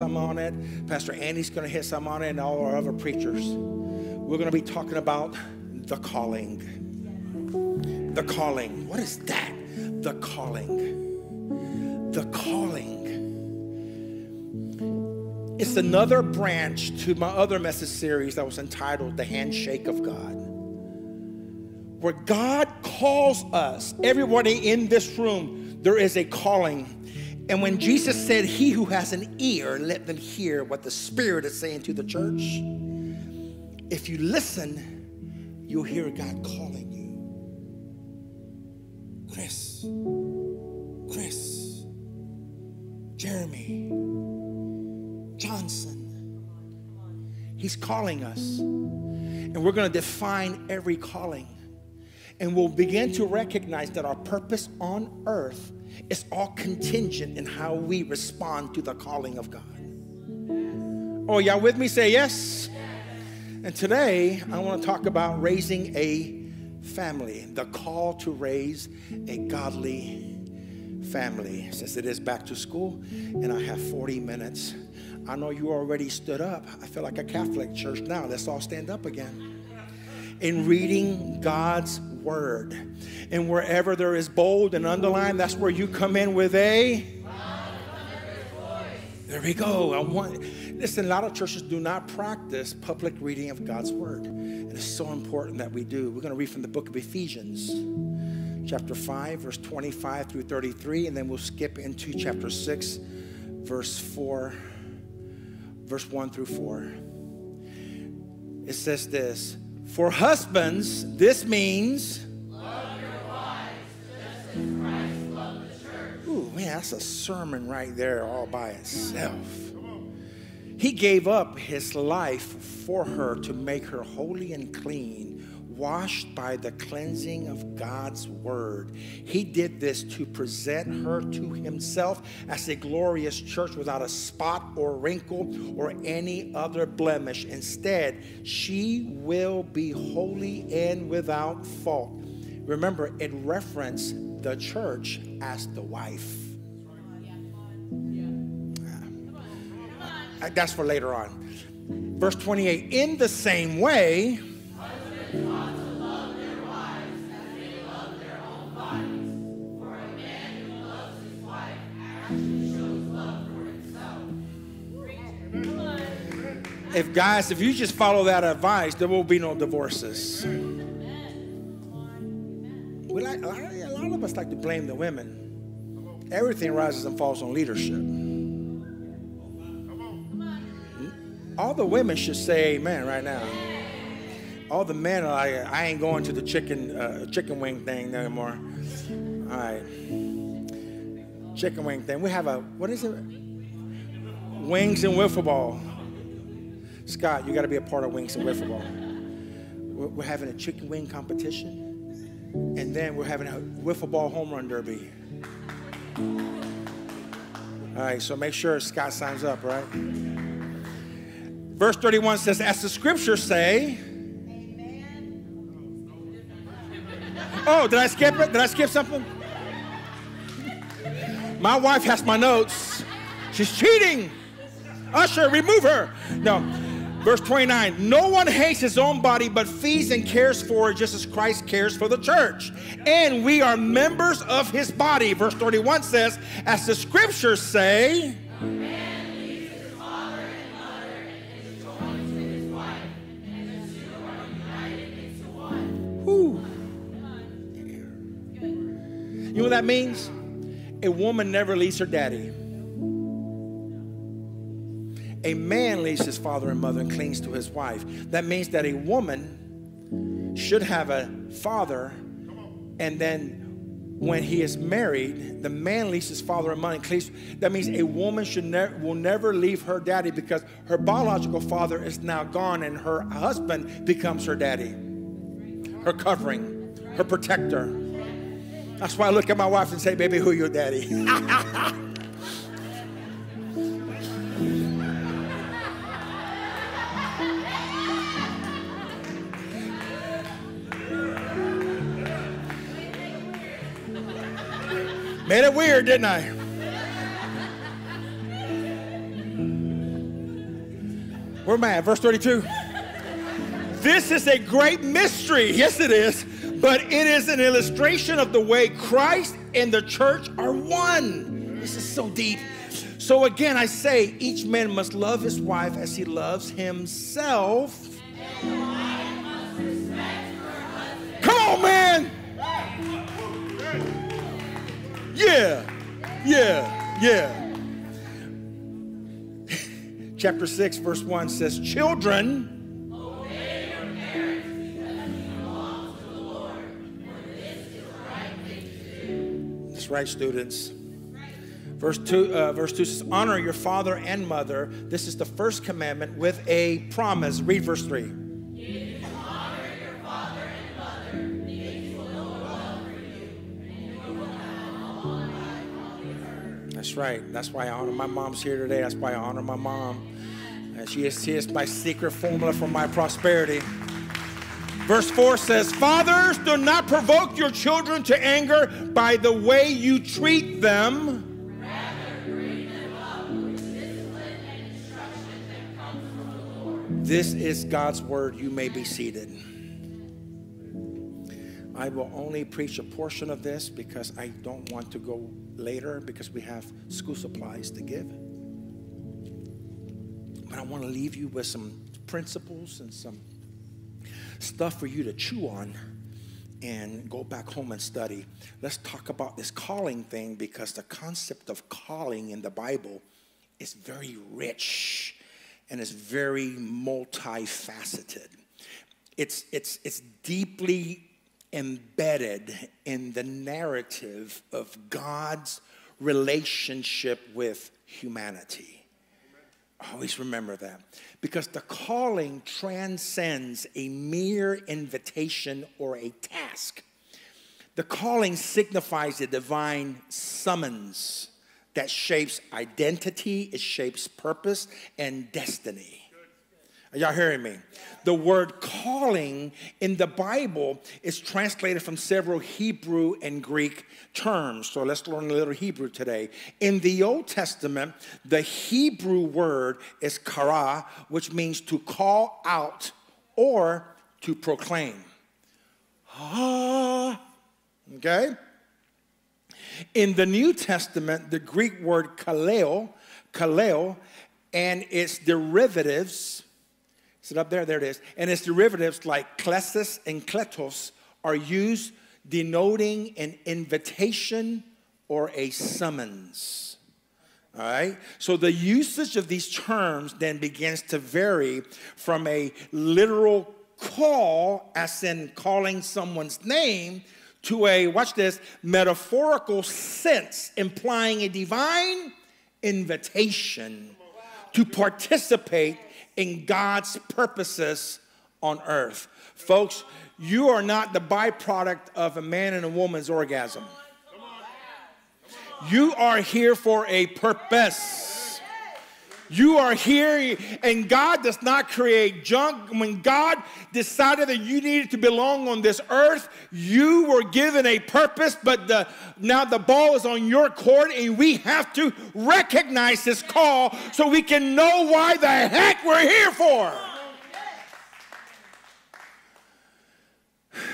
some on it. Pastor Andy's going to hit some on it, and all our other preachers. We're going to be talking about the calling. The calling. What is that? The calling. The calling. It's another branch to my other message series that was entitled The Handshake of God. Where God calls us, everybody in this room, there is a calling and when Jesus said, He who has an ear, let them hear what the Spirit is saying to the church, if you listen, you'll hear God calling you. Chris, Chris, Jeremy, Johnson. He's calling us. And we're going to define every calling. And we'll begin to recognize that our purpose on earth it's all contingent in how we respond to the calling of God. Oh, y'all with me? Say yes. And today, I want to talk about raising a family, the call to raise a godly family. Since it is back to school and I have 40 minutes, I know you already stood up. I feel like a Catholic church now. Let's all stand up again. In reading God's word. And wherever there is bold and underlined, that's where you come in with a. There we go. I want. Listen, a lot of churches do not practice public reading of God's word. And it's so important that we do. We're going to read from the book of Ephesians, chapter 5, verse 25 through 33, and then we'll skip into chapter 6, verse 4, verse 1 through 4. It says this for husbands, this means. Love your wives just as Christ loved the church. Ooh, man, that's a sermon right there all by itself. He gave up his life for her to make her holy and clean washed by the cleansing of God's word. He did this to present her to himself as a glorious church without a spot or wrinkle or any other blemish. Instead, she will be holy and without fault. Remember, it referenced the church as the wife. Ah. That's for later on. Verse 28 In the same way, if guys, if you just follow that advice, there will be no divorces. We like, a lot of us like to blame the women. Everything rises and falls on leadership. All the women should say amen right now. All the men are like, I ain't going to the chicken uh, chicken wing thing anymore. All right. Chicken wing thing. We have a, what is it? Wings and wiffle ball. Scott, you got to be a part of Wings and Wiffle Ball. We're, having a chicken wing competition, and then we're having a wiffle ball home run derby. All right, so make sure Scott signs up, right? Verse 31 says, As the scriptures say, Oh, did I skip it? Did I skip something? My wife has my notes. She's cheating. Usher, remove her. No. Verse 29 No one hates his own body, but feeds and cares for it just as Christ cares for the church. And we are members of his body. Verse 31 says, As the scriptures say, You know what that means? A woman never leaves her daddy. A man leaves his father and mother and clings to his wife. That means that a woman should have a father, and then when he is married, the man leaves his father and mother and clings. That means a woman should ne- will never leave her daddy because her biological father is now gone, and her husband becomes her daddy, her covering, her protector. That's why I look at my wife and say, "Baby, who your daddy?" Made it weird, didn't I? I at? Verse 32. This is a great mystery. Yes, it is. But it is an illustration of the way Christ and the church are one. This is so deep. So again, I say each man must love his wife as he loves himself. Come on, man. Yeah, yeah, yeah. Chapter 6, verse 1 says, Children, Right, students. Verse 2, uh, verse 2 says, Honor your father and mother. This is the first commandment with a promise. Read verse 3. That's right. That's why I honor my mom's here today. That's why I honor my mom. And she is, she is my secret formula for my prosperity. Verse 4 says, Fathers, do not provoke your children to anger by the way you treat them. This is God's word. You may be seated. I will only preach a portion of this because I don't want to go later because we have school supplies to give. But I want to leave you with some principles and some stuff for you to chew on and go back home and study. Let's talk about this calling thing because the concept of calling in the Bible is very rich and is very multifaceted. It's, it's, it's deeply embedded in the narrative of God's relationship with humanity. Always remember that. Because the calling transcends a mere invitation or a task. The calling signifies a divine summons that shapes identity, it shapes purpose and destiny. Are y'all hearing me? The word calling in the Bible is translated from several Hebrew and Greek terms. So let's learn a little Hebrew today. In the Old Testament, the Hebrew word is kara, which means to call out or to proclaim. Ah, okay? In the New Testament, the Greek word kaleo, kaleo, and its derivatives is it up there? There it is. And its derivatives like klesis and kletos are used denoting an invitation or a summons. All right? So the usage of these terms then begins to vary from a literal call, as in calling someone's name, to a, watch this, metaphorical sense, implying a divine invitation to participate in God's purposes on earth. Folks, you are not the byproduct of a man and a woman's orgasm. You are here for a purpose. You are here, and God does not create junk. When God decided that you needed to belong on this earth, you were given a purpose, but the, now the ball is on your court, and we have to recognize this call so we can know why the heck we're here for.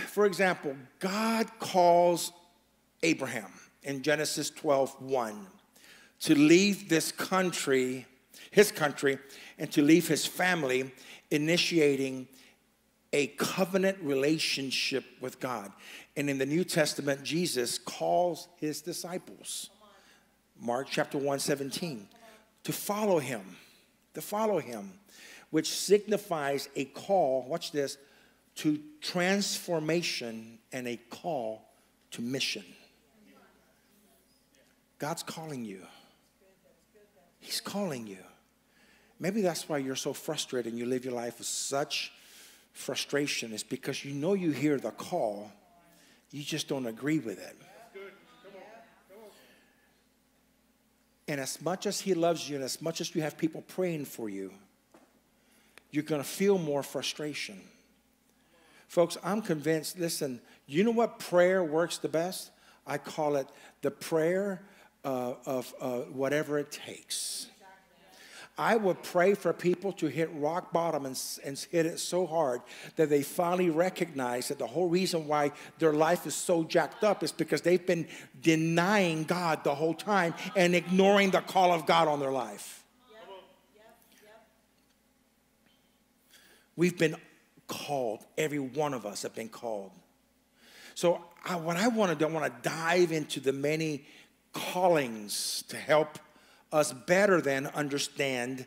For example, God calls Abraham in Genesis 12 1 to leave this country his country and to leave his family, initiating a covenant relationship with God. And in the New Testament, Jesus calls his disciples, Mark chapter 1 17, to follow him, to follow him, which signifies a call, watch this, to transformation and a call to mission. God's calling you. He's calling you. Maybe that's why you're so frustrated and you live your life with such frustration. It's because you know you hear the call, you just don't agree with it. And as much as He loves you and as much as you have people praying for you, you're going to feel more frustration. Folks, I'm convinced, listen, you know what prayer works the best? I call it the prayer uh, of uh, whatever it takes. I would pray for people to hit rock bottom and, and hit it so hard that they finally recognize that the whole reason why their life is so jacked up is because they've been denying God the whole time and ignoring the call of God on their life. We've been called, every one of us have been called. So, I, what I want to do, I want to dive into the many callings to help us better than understand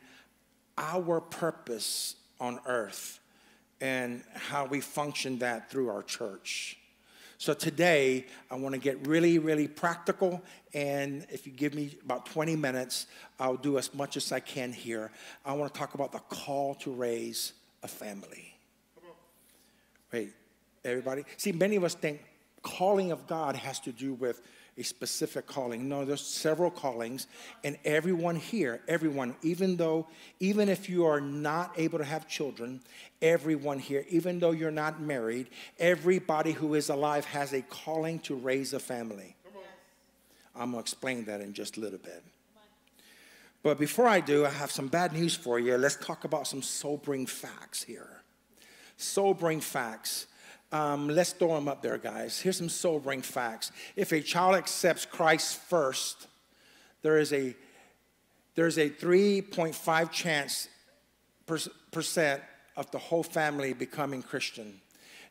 our purpose on earth and how we function that through our church. So today, I want to get really, really practical. And if you give me about 20 minutes, I'll do as much as I can here. I want to talk about the call to raise a family. Wait, everybody? See, many of us think calling of God has to do with a specific calling. No, there's several callings, and everyone here, everyone, even though, even if you are not able to have children, everyone here, even though you're not married, everybody who is alive has a calling to raise a family. I'm gonna explain that in just a little bit. But before I do, I have some bad news for you. Let's talk about some sobering facts here. Sobering facts. Um, let's throw them up there, guys. Here's some sobering facts. If a child accepts Christ first, there is a there's a 3.5 chance per, percent of the whole family becoming Christian.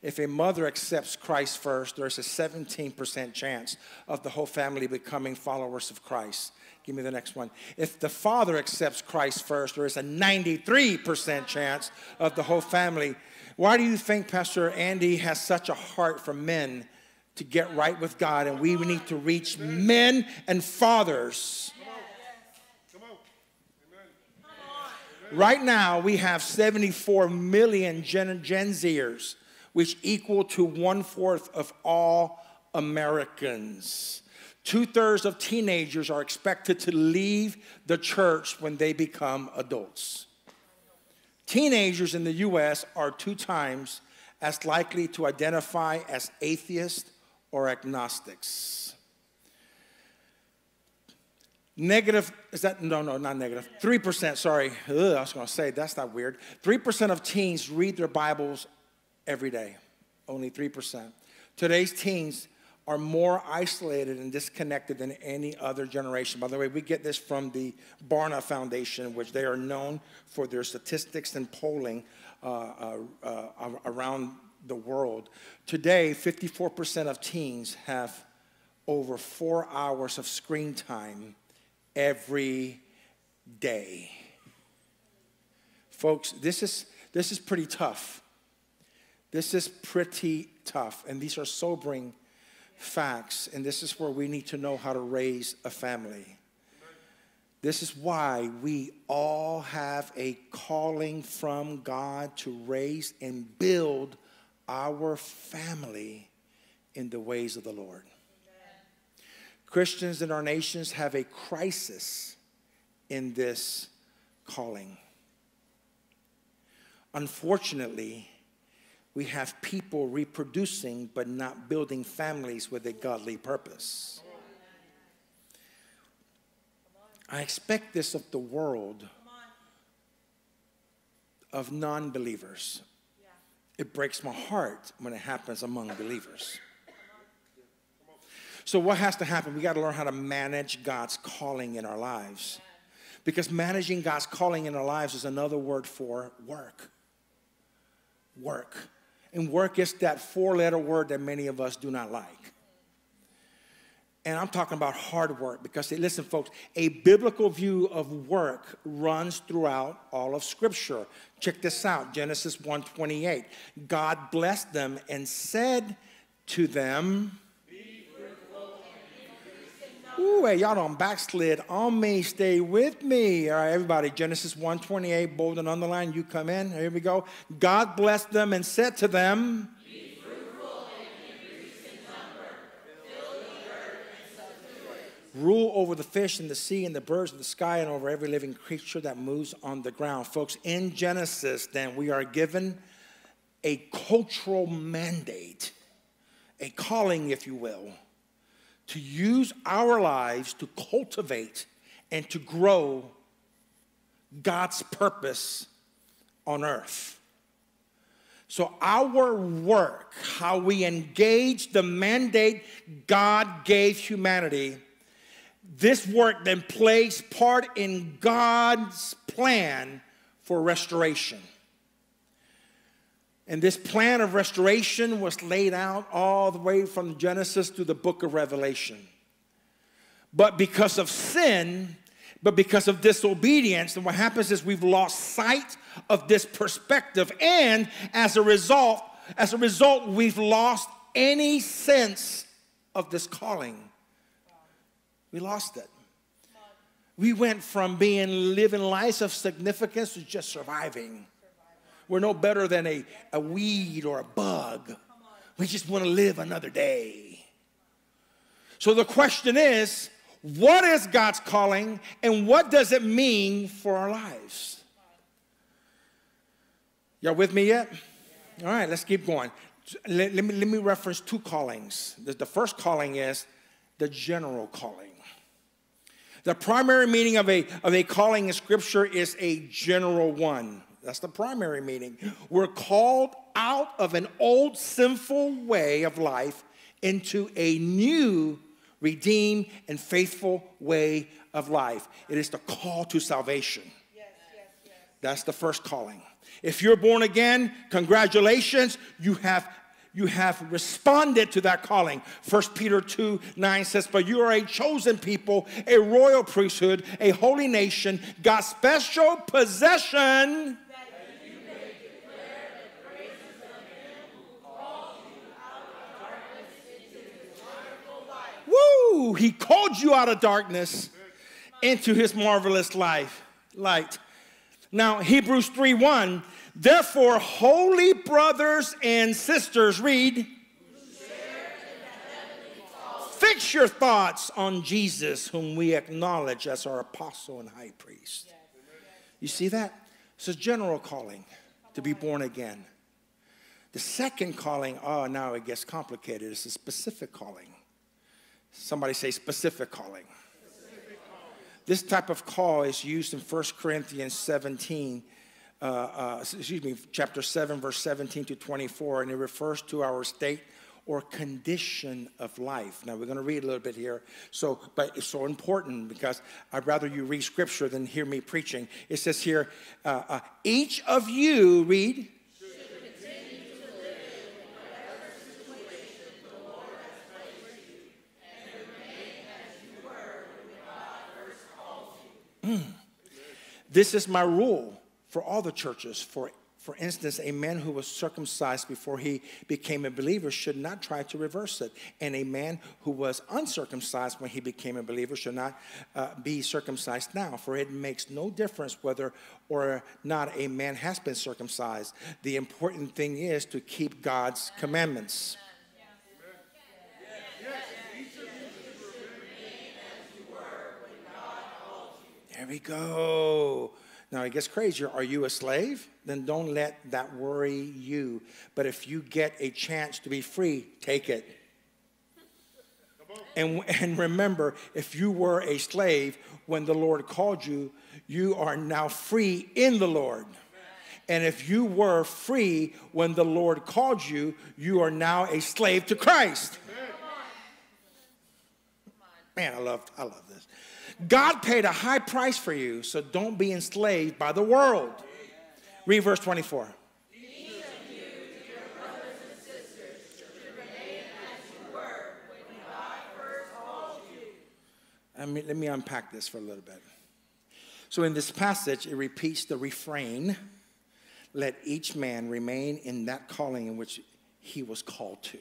If a mother accepts Christ first, there's a 17% chance of the whole family becoming followers of Christ. Give me the next one. If the father accepts Christ first, there is a 93% chance of the whole family why do you think Pastor Andy has such a heart for men to get right with God and we need to reach men and fathers? Right now, we have 74 million Gen, Gen Zers, which equal to one fourth of all Americans. Two thirds of teenagers are expected to leave the church when they become adults. Teenagers in the US are two times as likely to identify as atheists or agnostics. Negative, is that, no, no, not negative. 3%, sorry. Ugh, I was gonna say, that's not weird. 3% of teens read their Bibles every day. Only 3%. Today's teens are more isolated and disconnected than any other generation. By the way, we get this from the Barna Foundation, which they are known for their statistics and polling uh, uh, uh, around the world. Today, 54% of teens have over four hours of screen time every day. Folks, this is, this is pretty tough. This is pretty tough, and these are sobering facts, and this is where we need to know how to raise a family. This is why we all have a calling from God to raise and build our family in the ways of the Lord. Christians in our nations have a crisis in this calling. Unfortunately, we have people reproducing but not building families with a godly purpose. I expect this of the world of non believers. It breaks my heart when it happens among believers. So, what has to happen? We got to learn how to manage God's calling in our lives. Because managing God's calling in our lives is another word for work. Work. And work is that four letter word that many of us do not like. And I'm talking about hard work because, listen, folks, a biblical view of work runs throughout all of Scripture. Check this out Genesis 1:28. God blessed them and said to them, Ooh, hey, y'all don't backslid on me. Stay with me. All right, everybody. Genesis 128, bold and underline. You come in. Here we go. God blessed them and said to them, Rule over the fish in the sea and the birds of the sky and over every living creature that moves on the ground. Folks, in Genesis, then, we are given a cultural mandate, a calling, if you will to use our lives to cultivate and to grow God's purpose on earth. So, our work, how we engage the mandate God gave humanity, this work then plays part in God's plan for restoration. And this plan of restoration was laid out all the way from Genesis to the book of Revelation. But because of sin, but because of disobedience, then what happens is we've lost sight of this perspective. And as a result, as a result, we've lost any sense of this calling. We lost it. We went from being living lives of significance to just surviving. We're no better than a, a weed or a bug. We just want to live another day. So the question is what is God's calling and what does it mean for our lives? Y'all with me yet? All right, let's keep going. Let, let, me, let me reference two callings. The, the first calling is the general calling. The primary meaning of a, of a calling in Scripture is a general one. That's the primary meaning. We're called out of an old sinful way of life into a new, redeemed, and faithful way of life. It is the call to salvation. Yes, yes, yes. That's the first calling. If you're born again, congratulations, you have you have responded to that calling. 1 Peter 2 9 says, But you are a chosen people, a royal priesthood, a holy nation, God's special possession Woo! He called you out of darkness into his marvelous life, light. Now, Hebrews 3 1, therefore, holy brothers and sisters, read, fix your thoughts on Jesus, whom we acknowledge as our apostle and high priest. You see that? It's a general calling to be born again. The second calling, oh, now it gets complicated. It's a specific calling. Somebody say specific calling. This type of call is used in 1 Corinthians 17, uh, uh, excuse me, chapter 7, verse 17 to 24, and it refers to our state or condition of life. Now we're going to read a little bit here. So, but it's so important because I'd rather you read scripture than hear me preaching. It says here, uh, uh each of you read Mm. This is my rule for all the churches. For, for instance, a man who was circumcised before he became a believer should not try to reverse it. And a man who was uncircumcised when he became a believer should not uh, be circumcised now. For it makes no difference whether or not a man has been circumcised. The important thing is to keep God's commandments. There we go. Now it gets crazier. Are you a slave? Then don't let that worry you. But if you get a chance to be free, take it. And, and remember, if you were a slave when the Lord called you, you are now free in the Lord. And if you were free when the Lord called you, you are now a slave to Christ. Man, I love, I love this. God paid a high price for you, so don't be enslaved by the world. Read verse 24. I mean, let me unpack this for a little bit. So, in this passage, it repeats the refrain let each man remain in that calling in which he was called to.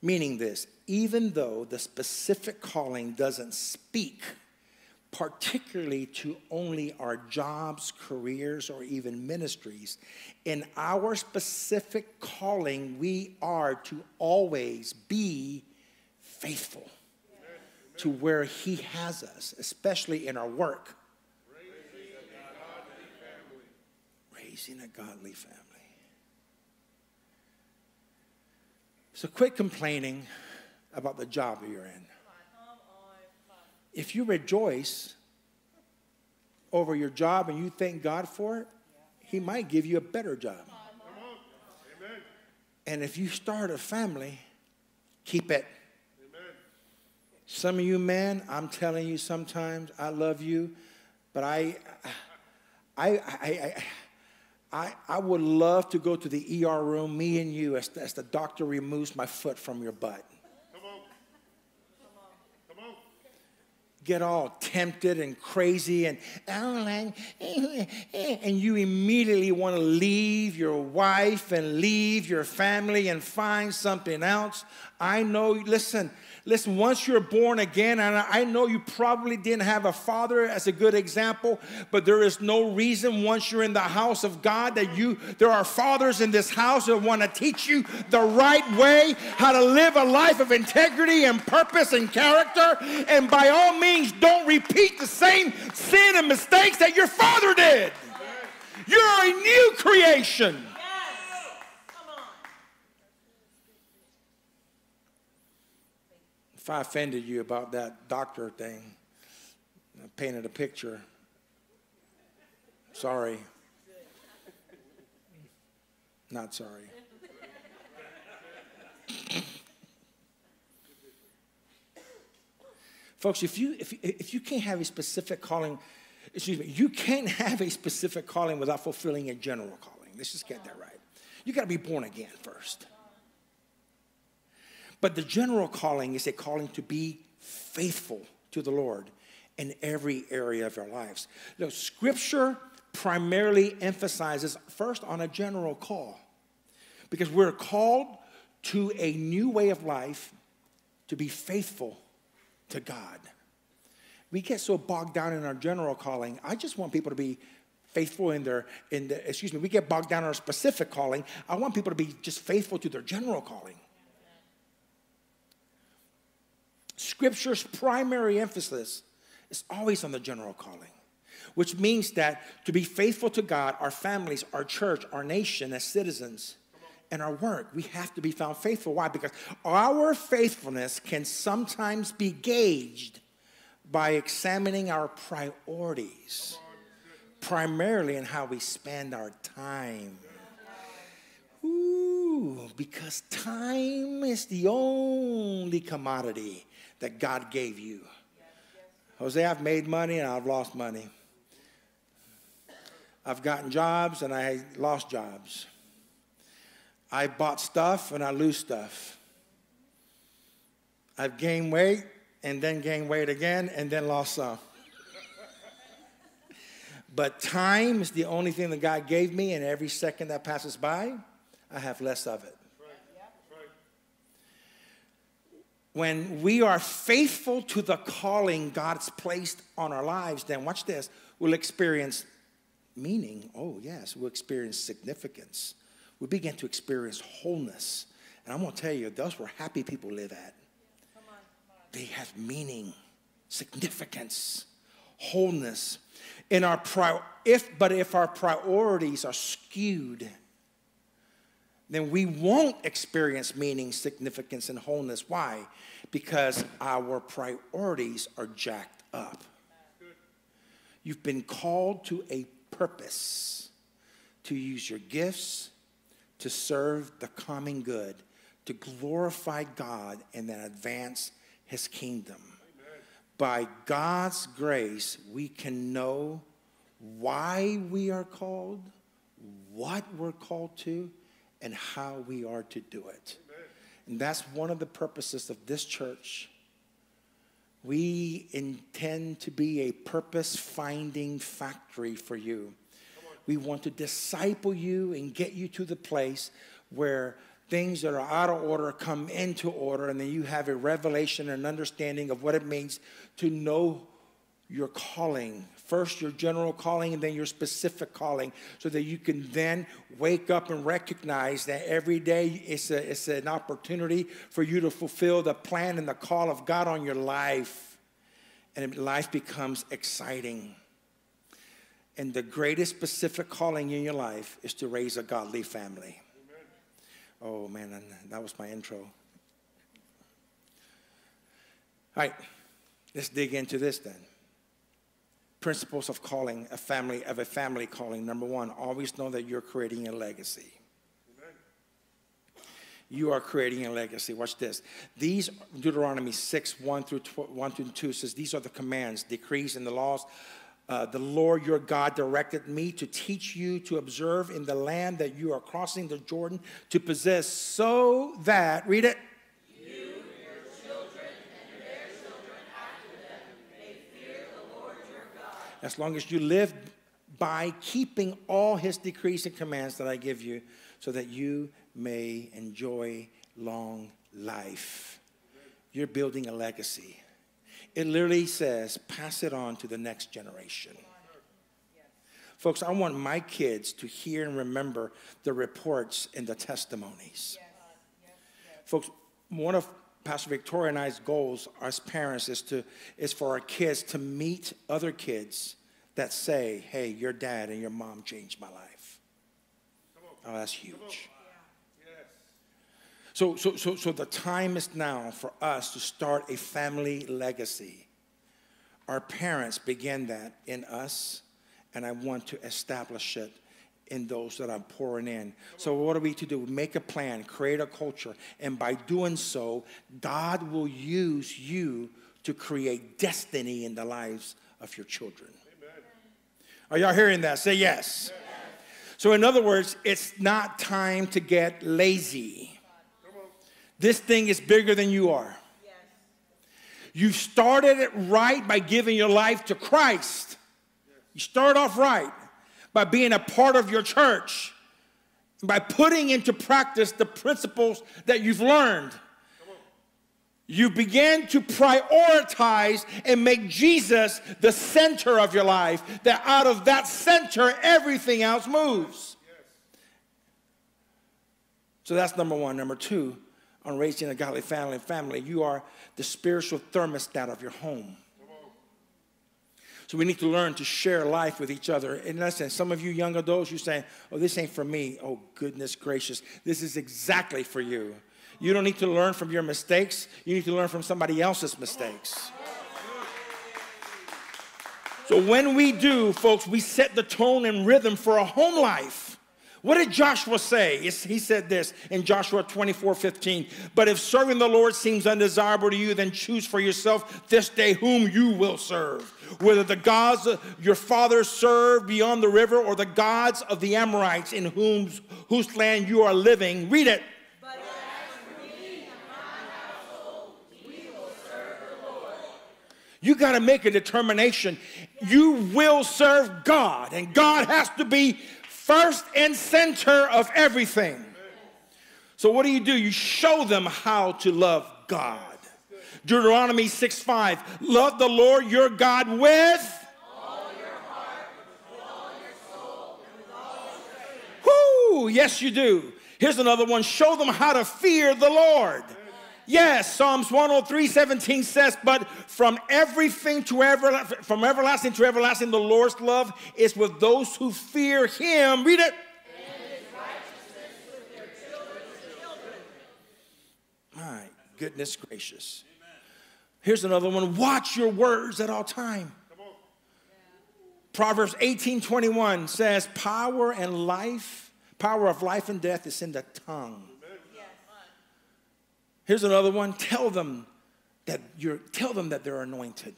Meaning this, even though the specific calling doesn't speak particularly to only our jobs, careers, or even ministries, in our specific calling, we are to always be faithful to where He has us, especially in our work. Raising a godly family. So quit complaining about the job you're in. If you rejoice, over your job and you thank God for it, He might give you a better job. And if you start a family, keep it. Some of you men, I'm telling you sometimes, I love you, but I, I, I, I, I, I would love to go to the ER room, me and you, as, as the doctor removes my foot from your butt. Get all tempted and crazy and oh, eh, eh, eh, and you immediately want to leave your wife and leave your family and find something else. I know listen Listen, once you're born again, and I know you probably didn't have a father as a good example, but there is no reason once you're in the house of God that you, there are fathers in this house that want to teach you the right way, how to live a life of integrity and purpose and character. And by all means, don't repeat the same sin and mistakes that your father did. You're a new creation. If I offended you about that doctor thing, I painted a picture. Sorry. Not sorry. Folks, if you, if, if you can't have a specific calling, excuse me, you can't have a specific calling without fulfilling a general calling. Let's just get that right. You got to be born again first. But the general calling is a calling to be faithful to the Lord in every area of our lives. Now, Scripture primarily emphasizes first on a general call because we're called to a new way of life to be faithful to God. We get so bogged down in our general calling. I just want people to be faithful in their in the excuse me, we get bogged down in our specific calling. I want people to be just faithful to their general calling. Scripture's primary emphasis is always on the general calling, which means that to be faithful to God, our families, our church, our nation as citizens, and our work, we have to be found faithful. Why? Because our faithfulness can sometimes be gauged by examining our priorities, primarily in how we spend our time. Ooh, because time is the only commodity that God gave you. Jose, I've made money and I've lost money. I've gotten jobs and I lost jobs. I bought stuff and I lose stuff. I've gained weight and then gained weight again and then lost some. but time is the only thing that God gave me, and every second that passes by, I have less of it. When we are faithful to the calling God's placed on our lives, then watch this, we'll experience meaning. Oh, yes, we'll experience significance. We begin to experience wholeness. And I'm going to tell you, that's where happy people live at. They have meaning, significance, wholeness. In our pri- if, but if our priorities are skewed, then we won't experience meaning, significance, and wholeness. Why? Because our priorities are jacked up. You've been called to a purpose to use your gifts to serve the common good, to glorify God, and then advance his kingdom. Amen. By God's grace, we can know why we are called, what we're called to, and how we are to do it. Amen. And that's one of the purposes of this church. We intend to be a purpose finding factory for you. We want to disciple you and get you to the place where things that are out of order come into order, and then you have a revelation and understanding of what it means to know your calling. First, your general calling, and then your specific calling, so that you can then wake up and recognize that every day it's, a, it's an opportunity for you to fulfill the plan and the call of God on your life. And life becomes exciting. And the greatest specific calling in your life is to raise a godly family. Amen. Oh, man, that was my intro. All right, let's dig into this then. Principles of calling a family of a family calling. Number one always know that you're creating a legacy. You are creating a legacy. Watch this. These deuteronomy 6 1 through 1 through 2 says these are the commands decrees and the laws. Uh, the lord your god directed me to teach you to observe in the land that you are crossing the jordan to possess so that read it as long as you live by keeping all his decrees and commands that I give you, so that you may enjoy long life. You're building a legacy. It literally says, pass it on to the next generation. Folks, I want my kids to hear and remember the reports and the testimonies. Folks, one of Pastor Victoria and I's goals as parents is to is for our kids to meet other kids that say, "Hey, your dad and your mom changed my life." Oh, that's huge. So, so, so, so the time is now for us to start a family legacy. Our parents began that in us, and I want to establish it in those that I'm pouring in. So, what are we to do? Make a plan, create a culture, and by doing so, God will use you to create destiny in the lives of your children. Amen. Are y'all hearing that? Say yes. yes. So, in other words, it's not time to get lazy. This thing is bigger than you are. Yes. You started it right by giving your life to Christ. You start off right by being a part of your church, by putting into practice the principles that you've learned. You begin to prioritize and make Jesus the center of your life, that out of that center, everything else moves. So that's number one. Number two, on raising a godly family, family, you are the spiritual thermostat of your home. So we need to learn to share life with each other. And listen, some of you young adults, you're saying, oh, this ain't for me. Oh, goodness gracious. This is exactly for you. You don't need to learn from your mistakes. You need to learn from somebody else's mistakes. So when we do, folks, we set the tone and rhythm for a home life. What did Joshua say? He said this in Joshua 24 15. But if serving the Lord seems undesirable to you, then choose for yourself this day whom you will serve. Whether the gods your fathers served beyond the river or the gods of the Amorites in whose, whose land you are living. Read it. You got to make a determination. You will serve God, and God has to be first and center of everything. So, what do you do? You show them how to love God. Deuteronomy 6 5. Love the Lord your God with. All your heart, all your soul, and all your faith. Whoo, yes, you do. Here's another one. Show them how to fear the Lord. Yes, Psalms 103 17 says, But from everything to ever, from everlasting to everlasting, the Lord's love is with those who fear him. Read it. My goodness gracious. Here's another one. Watch your words at all time. Proverbs 18 21 says, Power and life, power of life and death is in the tongue. Here's another one. Tell them that you're tell them that they're anointed.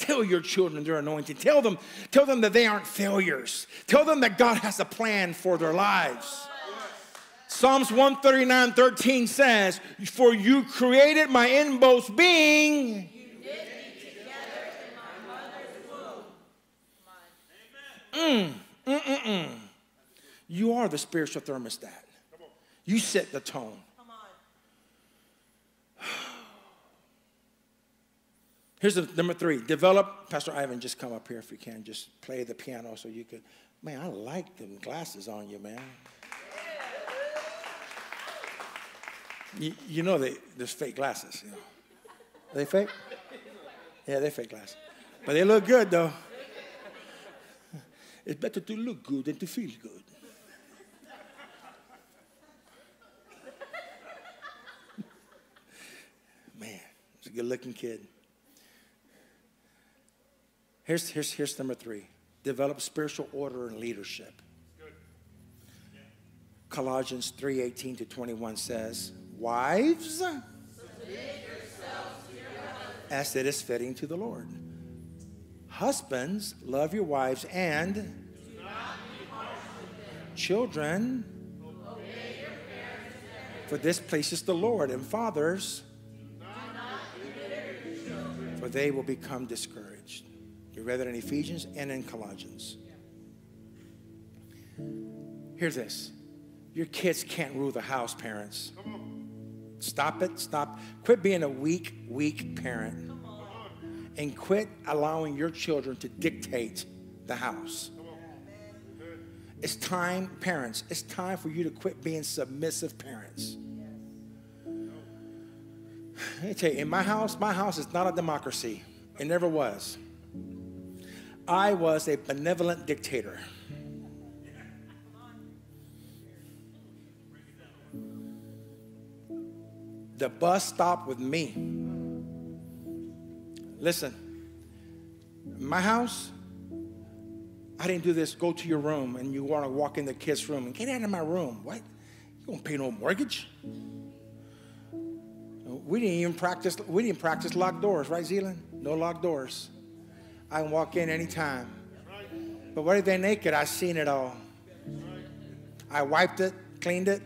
Tell your children they're anointed. Tell them, tell them that they aren't failures. Tell them that God has a plan for their lives. Psalms 139 13 says, For you created my inmost being. You did me together in my mother's womb. Mm, mm, mm, mm. You are the spiritual thermostat. You set the tone. Here's the number three. Develop. Pastor Ivan, just come up here if you can. Just play the piano so you could. Man, I like them glasses on you, man. You, you know they, there's fake glasses. You know. Are they fake? Yeah, they're fake glasses. But they look good, though. It's better to look good than to feel good. Man, he's a good looking kid. Here's, here's, here's number three develop spiritual order and leadership. Colossians 3 18 to 21 says, Wives, as it is fitting to the Lord. Husbands, love your wives and children, for this pleases the Lord. And fathers, for they will become discouraged. You read that in Ephesians and in Colossians. Hear this your kids can't rule the house, parents. Stop it. Stop. Quit being a weak, weak parent. And quit allowing your children to dictate the house. It's time, parents, it's time for you to quit being submissive parents. Let me tell you, in my house, my house is not a democracy. It never was. I was a benevolent dictator. The bus stopped with me. Listen, my house, I didn't do this. Go to your room and you want to walk in the kids' room and get out of my room. What? You don't pay no mortgage. We didn't even practice. We didn't practice locked doors, right, Zealand? No locked doors. I can walk in anytime. But what if they're naked? I seen it all. I wiped it, cleaned it,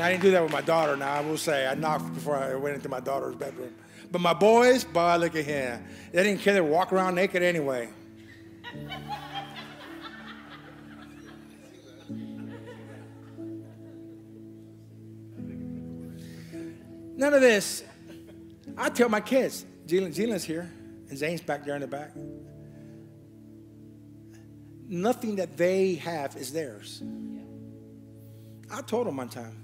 I didn't do that with my daughter now, I will say. I knocked before I went into my daughter's bedroom. But my boys, boy, look at him. They didn't care. They walk around naked anyway. None of this. I tell my kids, Zealand, Zealand's here, and Zane's back there in the back. Nothing that they have is theirs. I told them one time,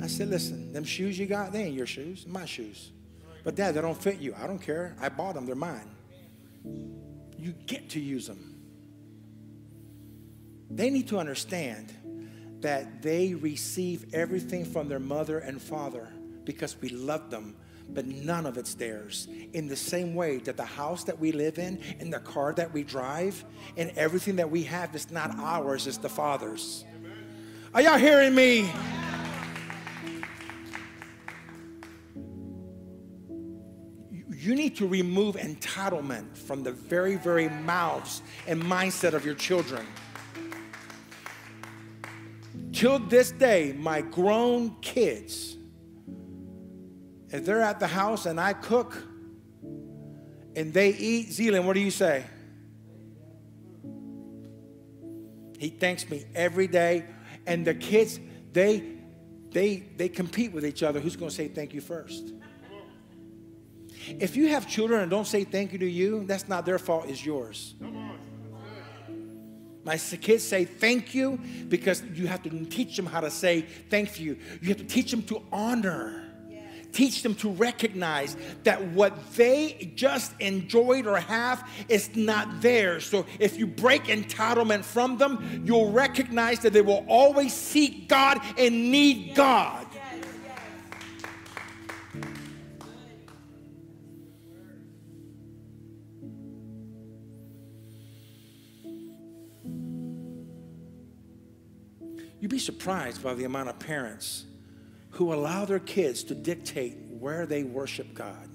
I said, listen, them shoes you got, they ain't your shoes, my shoes. But dad, they don't fit you. I don't care. I bought them, they're mine. You get to use them. They need to understand that they receive everything from their mother and father because we love them, but none of it's theirs. In the same way that the house that we live in, and the car that we drive, and everything that we have is not ours, it's the Father's. Are y'all hearing me? you need to remove entitlement from the very, very mouths and mindset of your children. Till this day, my grown kids, if they're at the house and I cook and they eat, Zealand, what do you say? He thanks me every day. And the kids, they they they compete with each other. Who's going to say thank you first? If you have children and don't say thank you to you, that's not their fault, it's yours. My kids say thank you because you have to teach them how to say thank you. You have to teach them to honor. Teach them to recognize that what they just enjoyed or have is not theirs. So if you break entitlement from them, you'll recognize that they will always seek God and need God. You'd be surprised by the amount of parents who allow their kids to dictate where they worship God.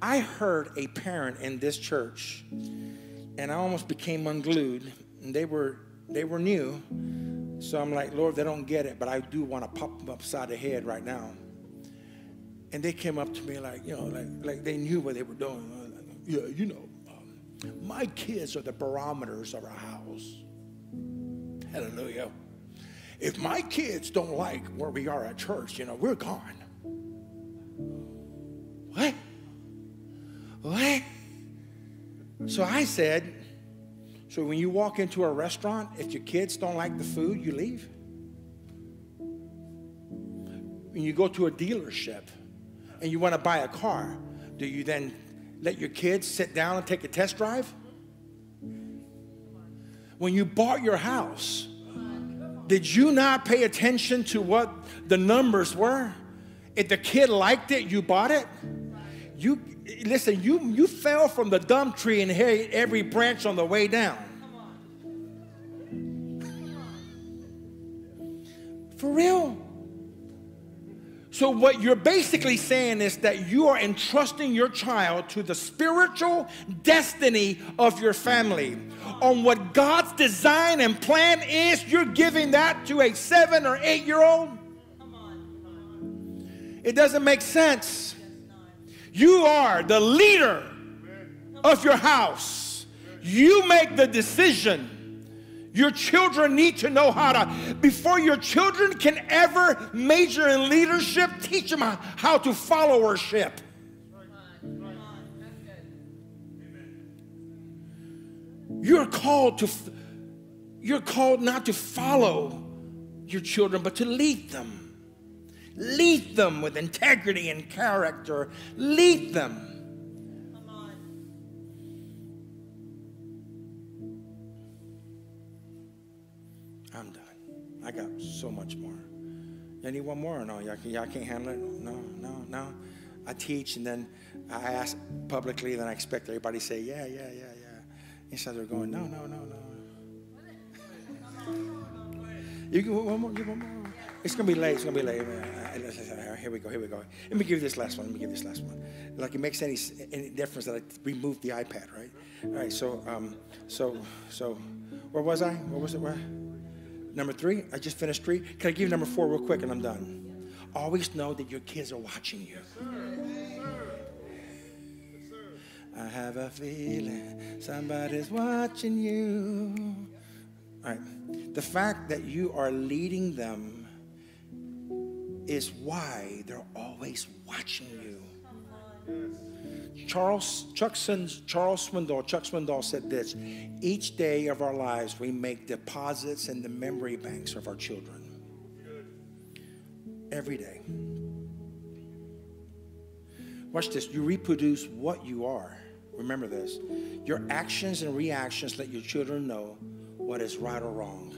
I heard a parent in this church, and I almost became unglued. And they were they were new, so I'm like, Lord, they don't get it, but I do want to pop them upside the head right now. And they came up to me like, you know, like like they knew what they were doing. Yeah, you know, um, my kids are the barometers of our house. Hallelujah. If my kids don't like where we are at church, you know, we're gone. What? What? So I said, so when you walk into a restaurant, if your kids don't like the food, you leave. When you go to a dealership and you want to buy a car, do you then let your kids sit down and take a test drive? when you bought your house, did you not pay attention to what the numbers were? If the kid liked it, you bought it. You, listen, you, you fell from the dumb tree and hit every branch on the way down. For real. So, what you're basically saying is that you are entrusting your child to the spiritual destiny of your family. On what God's design and plan is, you're giving that to a seven or eight year old. It doesn't make sense. You are the leader of your house, you make the decision. Your children need to know how to, before your children can ever major in leadership, teach them how to followership. You're called to, you're called not to follow your children, but to lead them. Lead them with integrity and character. Lead them. I'm done. I got so much more. You need one more or no? Y'all, y'all can't handle it? No, no, no. I teach and then I ask publicly, then I expect everybody to say, yeah, yeah, yeah, yeah. Instead they're going, no, no, no, no. You can one more, give one more. It's gonna be late. It's gonna be late. Here we go. Here we go. Let me give you this last one. Let me give you this last one. Like it makes any any difference that I removed the iPad, right? All right. So um, so so, where was I? What was it? Where? Number three. I just finished three. Can I give you number four real quick and I'm done? Always know that your kids are watching you. I have a feeling somebody's watching you. All right. The fact that you are leading them is why they're always watching you. Charles Chuck Charles Swindoll, Chuck Swindoll said this: each day of our lives we make deposits in the memory banks of our children. Every day. Watch this. You reproduce what you are. Remember this. Your actions and reactions let your children know what is right or wrong.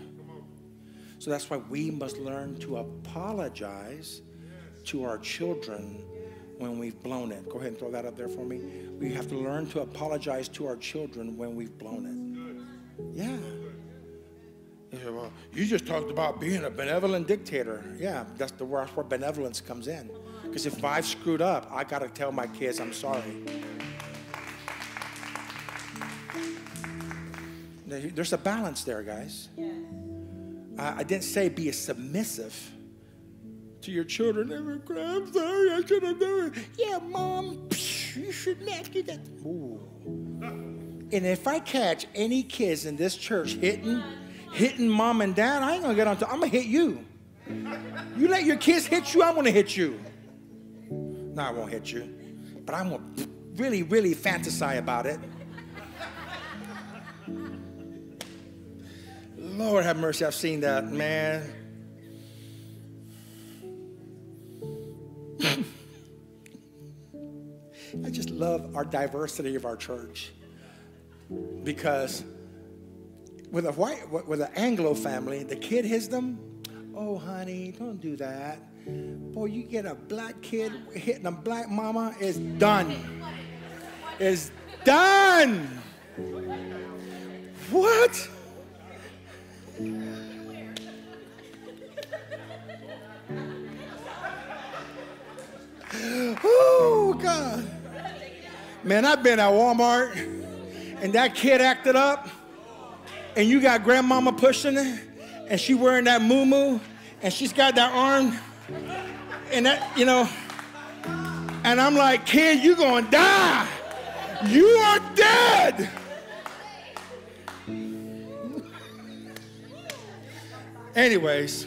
So that's why we must learn to apologize to our children when we've blown it. Go ahead and throw that up there for me. We have to learn to apologize to our children when we've blown it. Yeah. You well, you just talked about being a benevolent dictator. Yeah, that's the where, where benevolence comes in. Because if I've screwed up, I got to tell my kids I'm sorry. There's a balance there, guys. Yeah. I, I didn't say be a submissive to your children. I'm sorry, I should have done it. Yeah, mom, you should not do that. Ooh. And if I catch any kids in this church hitting, hitting mom and dad, I ain't gonna get on top. I'm gonna hit you. You let your kids hit you, I'm gonna hit you. No, I won't hit you. But I'm gonna really, really fantasize about it. Lord have mercy, I've seen that, man. I just love our diversity of our church because with a white with an Anglo family, the kid hits them. Oh, honey, don't do that. Boy, you get a black kid hitting a black mama, it's done. It's done. What? Oh, God. Man, I've been at Walmart and that kid acted up, and you got grandmama pushing it, and she wearing that moo and she's got that arm, and that, you know, and I'm like, kid, you gonna die. You are dead. Anyways,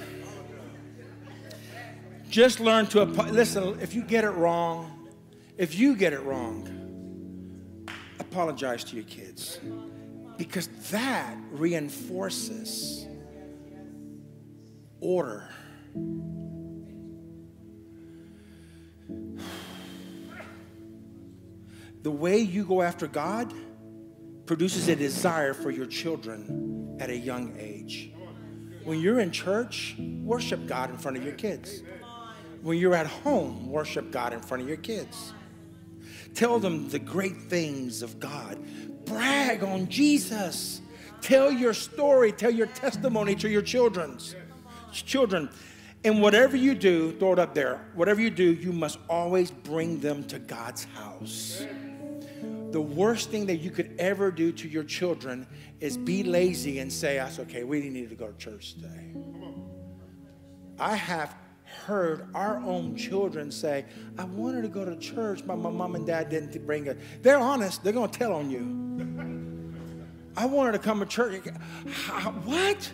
just learn to listen. If you get it wrong, if you get it wrong, apologize to your kids because that reinforces order. The way you go after God produces a desire for your children at a young age. When you're in church, worship God in front of your kids. When you're at home, worship God in front of your kids. Tell them the great things of God. Brag on Jesus. Tell your story, tell your testimony to your children's children. And whatever you do, throw it up there. Whatever you do, you must always bring them to God's house. The worst thing that you could ever do to your children is be lazy and say, That's okay, we didn't need to go to church today. I have heard our own children say, I wanted to go to church, but my mom and dad didn't bring it. They're honest, they're going to tell on you. I wanted to come to church. What?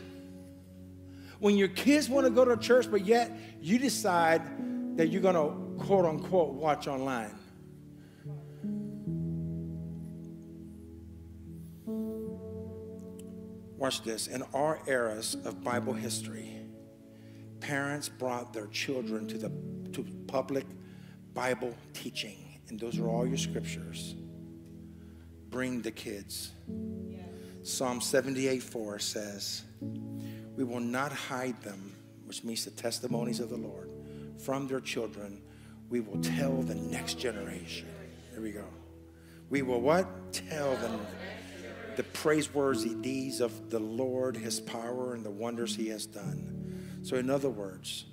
When your kids want to go to church, but yet you decide that you're going to quote unquote watch online. Watch this. In our eras of Bible history, parents brought their children to the to public Bible teaching, and those are all your scriptures. Bring the kids. Psalm 78 4 says, We will not hide them, which means the testimonies of the Lord, from their children. We will tell the next generation. Here we go. We will what? Tell them the praiseworthy deeds of the Lord, his power, and the wonders he has done. So, in other words,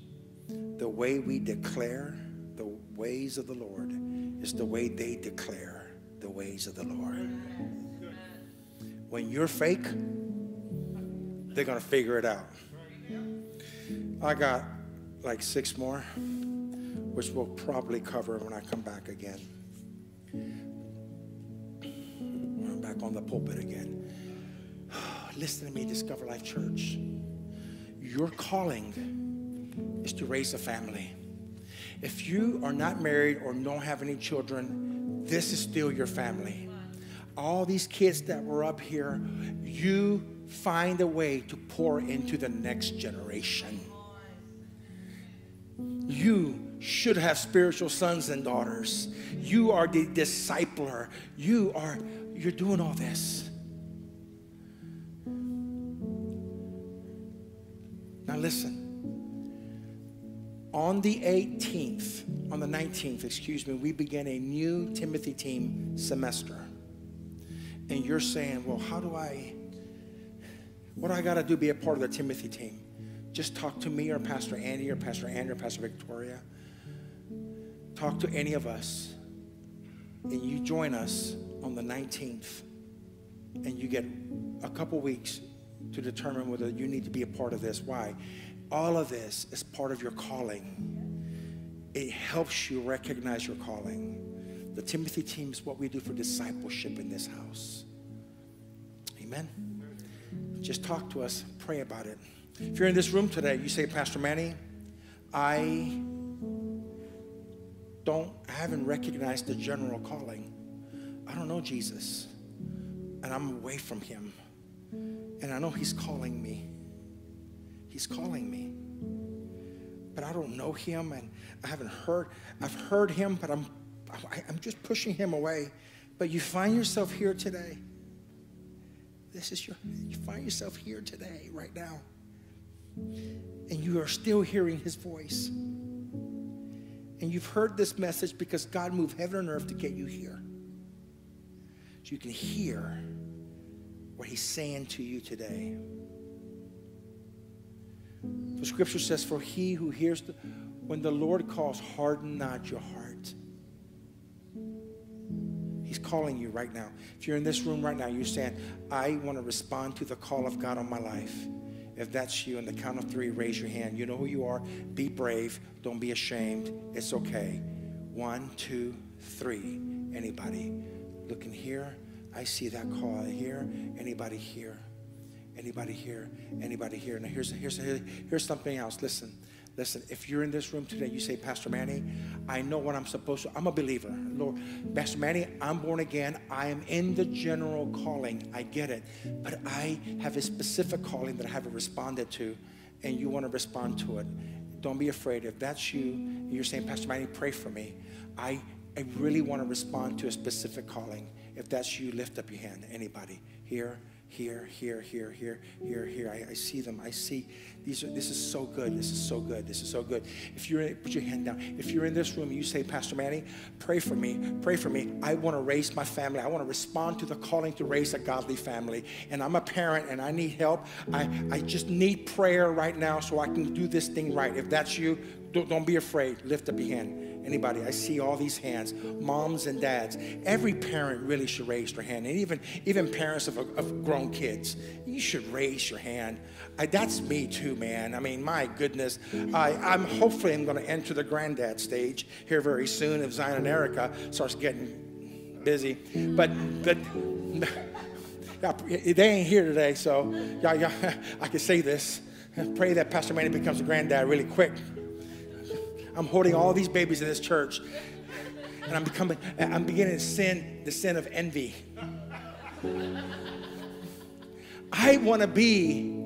the way we declare the ways of the Lord is the way they declare the ways of the Lord. When you're fake, they're going to figure it out. I got like six more, which we'll probably cover when I come back again. I'm back on the pulpit again. Listen to me, Discover Life Church. Your calling is to raise a family. If you are not married or don't have any children, this is still your family. All these kids that were up here, you find a way to pour into the next generation. You should have spiritual sons and daughters. You are the discipler. You are you're doing all this. Now listen. On the 18th, on the 19th, excuse me, we begin a new Timothy team semester. And you're saying, well, how do I, what do I got to do to be a part of the Timothy team? Just talk to me or Pastor Andy or Pastor Andrew or Pastor Victoria. Talk to any of us. And you join us on the 19th. And you get a couple weeks to determine whether you need to be a part of this. Why? All of this is part of your calling. It helps you recognize your calling. The Timothy team is what we do for discipleship in this house. Amen. Just talk to us, pray about it. If you're in this room today, you say, Pastor Manny, I don't, I haven't recognized the general calling. I don't know Jesus, and I'm away from him. And I know he's calling me. He's calling me. But I don't know him and I haven't heard. I've heard him, but I'm, I'm just pushing him away. But you find yourself here today. This is your, you find yourself here today, right now. And you are still hearing his voice. And you've heard this message because God moved heaven and earth to get you here. So you can hear what he's saying to you today. The scripture says, For he who hears the, when the Lord calls, harden not your heart. He's calling you right now. If you're in this room right now, you're saying, I want to respond to the call of God on my life. If that's you, in the count of three, raise your hand. You know who you are. Be brave. Don't be ashamed. It's okay. One, two, three. Anybody looking here? I see that call here. Anybody here? Anybody here? Anybody here? Now here's here's here's something else. Listen, listen. If you're in this room today, you say, Pastor Manny, I know what I'm supposed to. I'm a believer, Lord. Pastor Manny, I'm born again. I am in the general calling. I get it, but I have a specific calling that I haven't responded to, and you want to respond to it. Don't be afraid. If that's you, you're saying, Pastor Manny, pray for me. I I really want to respond to a specific calling. If that's you, lift up your hand. Anybody here? here, here, here, here, here, here. I, I, see them. I see these are this is so good. This is so good. This is so good. If you're in, put your hand down. If you're in this room you say, Pastor Manny, pray for me, pray for me. I want to raise my family. I want to respond to the calling to raise a godly family. And I'm a parent and I need help. I, I just need prayer right now so I can do this thing right. If that's you, don't, don't be afraid. Lift up your hand. Anybody? I see all these hands, moms and dads. Every parent really should raise their hand, and even even parents of, of grown kids. You should raise your hand. I, that's me too, man. I mean, my goodness. I, I'm hopefully I'm going to enter the granddad stage here very soon if Zion and Erica starts getting busy. But but. they ain't here today, so y'all, y'all, I can say this. Pray that Pastor Manny becomes a granddad really quick. I'm holding all these babies in this church. And I'm becoming, I'm beginning to sin the sin of envy. I want to be,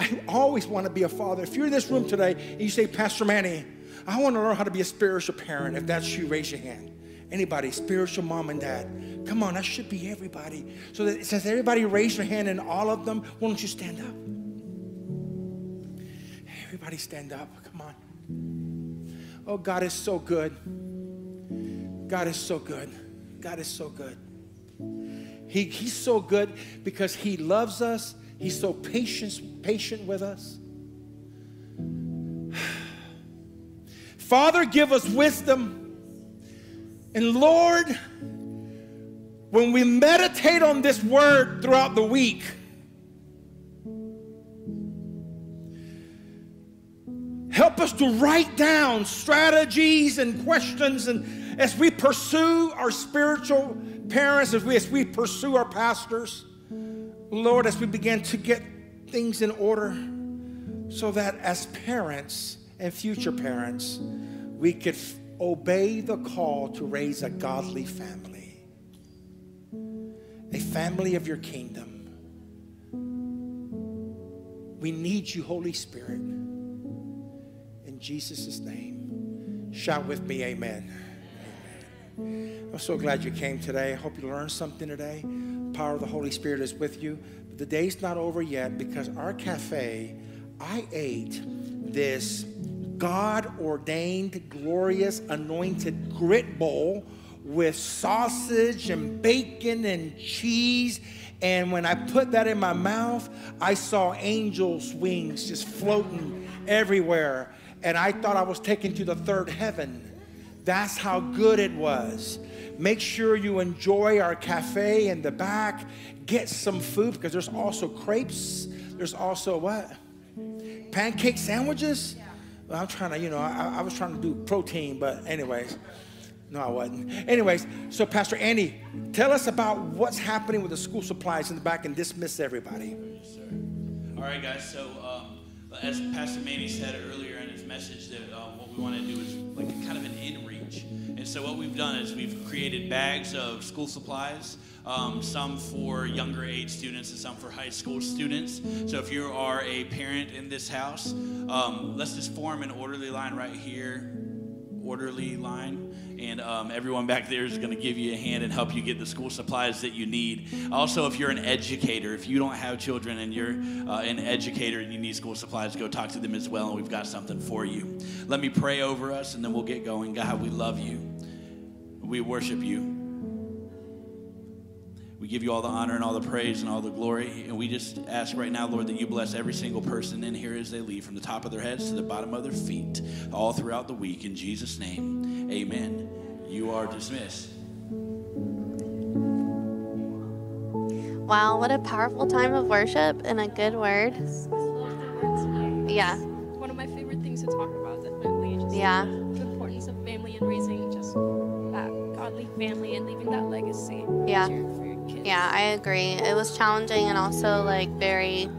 I always want to be a father. If you're in this room today and you say, Pastor Manny, I want to learn how to be a spiritual parent. If that's you, raise your hand. Anybody, spiritual mom and dad. Come on, that should be everybody. So that it says everybody raise your hand and all of them, why don't you stand up? Everybody stand up. Come on. Oh, God is so good. God is so good. God is so good. He, he's so good because He loves us. He's so patient, patient with us. Father, give us wisdom. And Lord, when we meditate on this word throughout the week, Help us to write down strategies and questions and as we pursue our spiritual parents, as we, as we pursue our pastors, Lord, as we begin to get things in order so that as parents and future parents, we could obey the call to raise a godly family, a family of your kingdom. We need you, Holy Spirit. Jesus' name. Shout with me, amen. amen. I'm so glad you came today. I hope you learned something today. Power of the Holy Spirit is with you. But the day's not over yet because our cafe, I ate this God ordained, glorious, anointed grit bowl with sausage and bacon and cheese. And when I put that in my mouth, I saw angels' wings just floating everywhere and I thought I was taken to the third heaven. That's how good it was. Make sure you enjoy our cafe in the back. Get some food because there's also crepes. There's also what? Pancake sandwiches? Well, I'm trying to, you know, I, I was trying to do protein, but anyways. No, I wasn't. Anyways, so Pastor Andy, tell us about what's happening with the school supplies in the back and dismiss everybody. All right, guys. So, um, as Pastor Manny said earlier, in his message that uh, what we want to do is like kind of an in reach. And so what we've done is we've created bags of school supplies, um, some for younger age students and some for high school students. So if you are a parent in this house, um, let's just form an orderly line right here, orderly line and um, everyone back there is going to give you a hand and help you get the school supplies that you need. Also, if you're an educator, if you don't have children and you're uh, an educator and you need school supplies, go talk to them as well, and we've got something for you. Let me pray over us, and then we'll get going. God, we love you. We worship you. We give you all the honor and all the praise and all the glory. And we just ask right now, Lord, that you bless every single person in here as they leave, from the top of their heads to the bottom of their feet, all throughout the week. In Jesus' name, amen. You are dismissed. Wow, what a powerful time of worship and a good word. Yeah. One of my favorite things to talk about, definitely. Just yeah. The importance of family and raising just that godly family and leaving that legacy. Yeah. For your kids. Yeah, I agree. It was challenging and also like very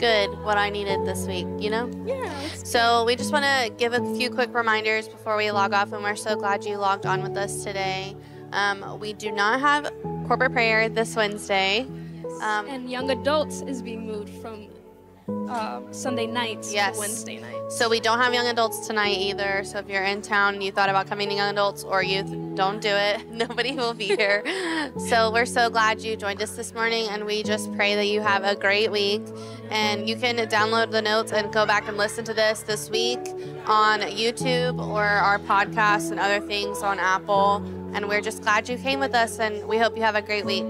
good what I needed this week, you know? Yeah. So we just want to give a few quick reminders before we log off, and we're so glad you logged on with us today. Um, we do not have corporate prayer this Wednesday. Um, and young adults is being moved from uh, Sunday nights Yes. Wednesday nights. So we don't have young adults tonight either. So if you're in town and you thought about coming to young adults or youth, don't do it. Nobody will be here. so we're so glad you joined us this morning, and we just pray that you have a great week. And you can download the notes and go back and listen to this this week on YouTube or our podcast and other things on Apple. And we're just glad you came with us, and we hope you have a great week.